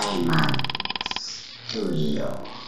在吗？注意哦。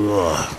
う。わ